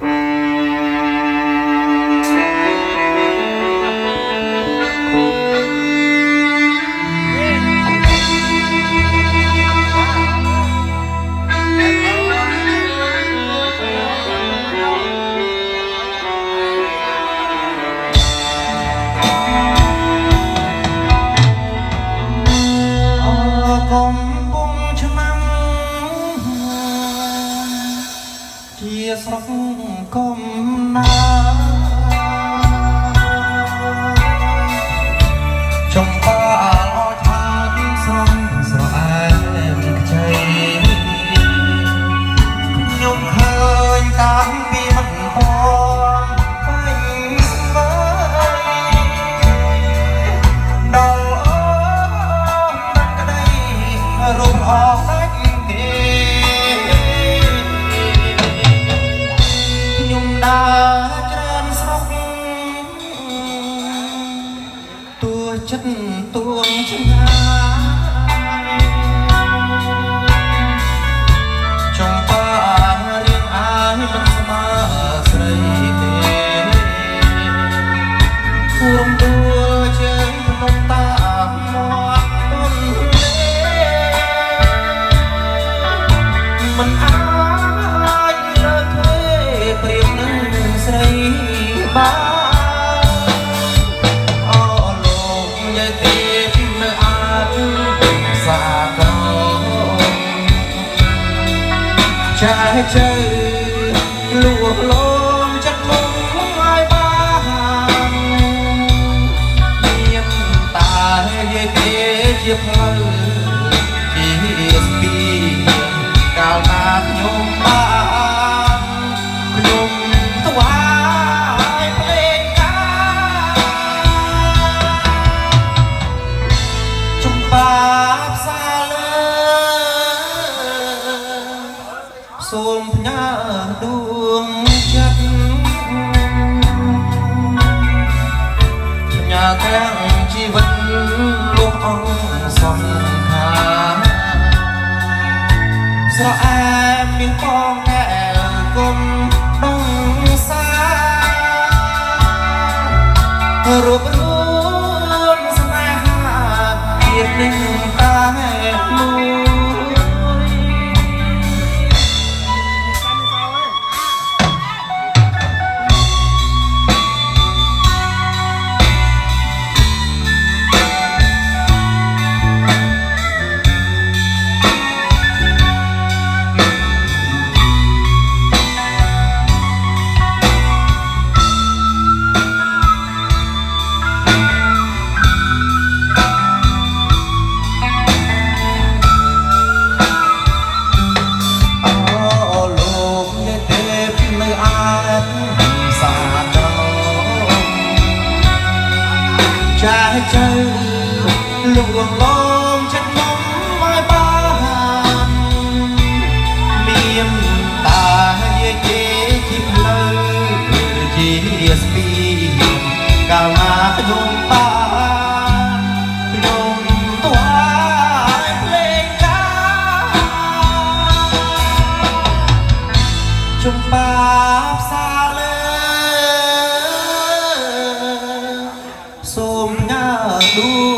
Mm-hmm. ស្ចិត្តទួង ចាស់ជើលួលំចិត្តមកឲ្យបានមានតាយាយទេជាផ្លូវជាស្ពីកាលណាខ្ញុំបានខ្ញុំថ្វាយភ្លេងការចំបា ដួងចិត្តផ្ញើទាំងជីវិតលោកអង្គសំខាន ចាស់ជើលួងលំចិត្តខ្ញុំឲ្យបានមានតាយាយទេជាផ្លូវជាស្ពីកាលណាខ្ញុំបានខ្ញុំថ្វាយភ្លេងការចំបា ញើ